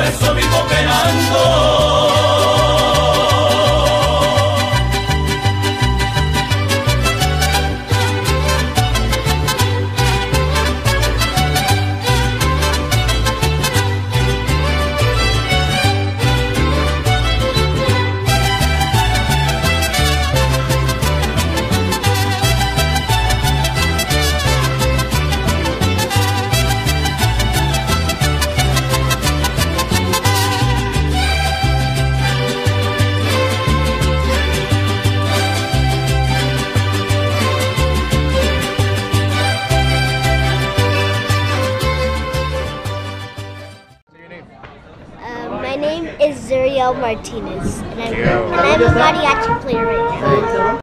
por eso vivo penando. Name is Zuriel Martinez, and I'm, and I'm a mariachi player right now.